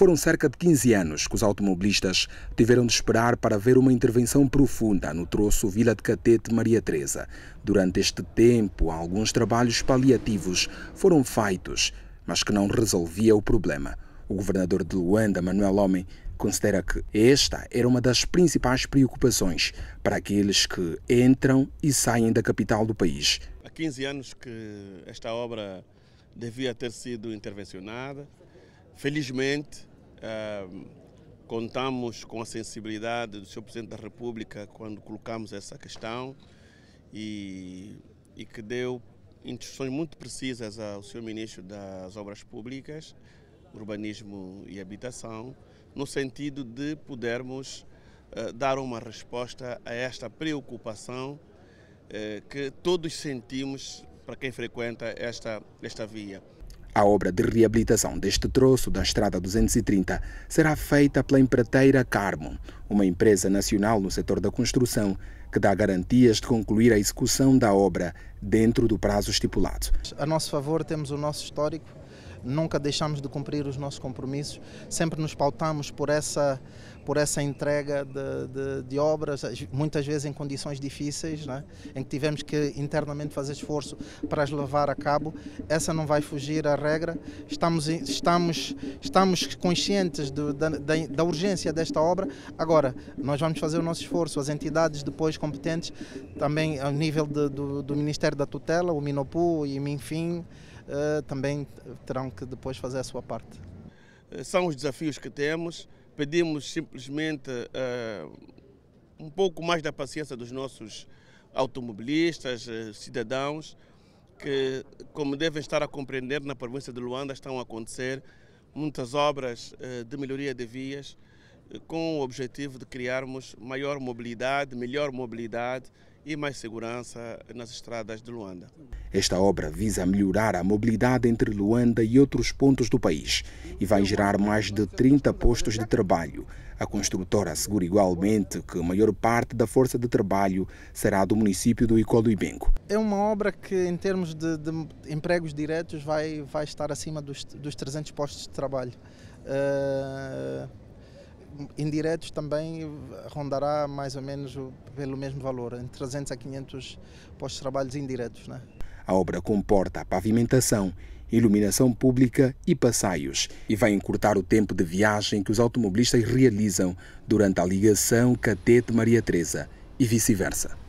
Foram cerca de 15 anos que os automobilistas tiveram de esperar para ver uma intervenção profunda no troço Vila de Catete Maria Teresa. Durante este tempo, alguns trabalhos paliativos foram feitos, mas que não resolvia o problema. O governador de Luanda, Manuel Homem, considera que esta era uma das principais preocupações para aqueles que entram e saem da capital do país. Há 15 anos que esta obra devia ter sido intervencionada. Felizmente, contamos com a sensibilidade do Sr. Presidente da República quando colocamos essa questão e, e que deu instruções muito precisas ao Sr. Ministro das Obras Públicas, Urbanismo e Habitação, no sentido de podermos uh, dar uma resposta a esta preocupação uh, que todos sentimos para quem frequenta esta, esta via. A obra de reabilitação deste troço da Estrada 230 será feita pela empreiteira Carmo, uma empresa nacional no setor da construção que dá garantias de concluir a execução da obra dentro do prazo estipulado. A nosso favor temos o nosso histórico nunca deixamos de cumprir os nossos compromissos, sempre nos pautamos por essa, por essa entrega de, de, de obras, muitas vezes em condições difíceis, né? em que tivemos que internamente fazer esforço para as levar a cabo. Essa não vai fugir à regra. Estamos, estamos, estamos conscientes da, da urgência desta obra. Agora, nós vamos fazer o nosso esforço, as entidades depois competentes, também ao nível de, do, do Ministério da Tutela, o Minopu e Minfim, também terão que depois fazer a sua parte. Eh, são os desafios que temos. Pedimos simplesmente uh, um pouco mais da paciência dos nossos automobilistas, cidadãos, que, como devem estar a compreender, na província de Luanda estão a acontecer muitas obras de melhoria de vias com o objetivo de criarmos maior mobilidade, melhor mobilidade e mais segurança nas estradas de Luanda. Esta obra visa melhorar a mobilidade entre Luanda e outros pontos do país e vai gerar mais de 30 postos de trabalho. A construtora assegura igualmente que a maior parte da força de trabalho será do município do Icolo Ibenco. É uma obra que, em termos de, de empregos diretos, vai, vai estar acima dos, dos 300 postos de trabalho. Uh indiretos também rondará mais ou menos pelo mesmo valor, entre 300 a 500 postos de trabalho indiretos. Né? A obra comporta pavimentação, iluminação pública e passeios e vai encurtar o tempo de viagem que os automobilistas realizam durante a ligação Catete-Maria Teresa e vice-versa.